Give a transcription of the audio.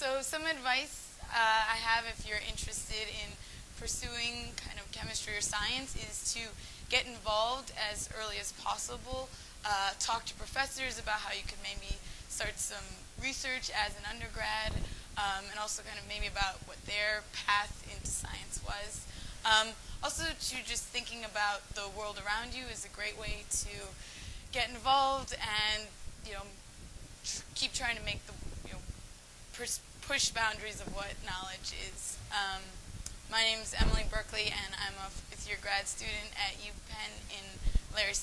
So some advice uh, I have if you're interested in pursuing kind of chemistry or science is to get involved as early as possible. Uh, talk to professors about how you could maybe start some research as an undergrad, um, and also kind of maybe about what their path into science was. Um, also, to just thinking about the world around you is a great way to get involved and you know tr keep trying to make the you know push boundaries of what knowledge is. Um, my name is Emily Berkeley, and I'm a fifth year grad student at UPenn in Larry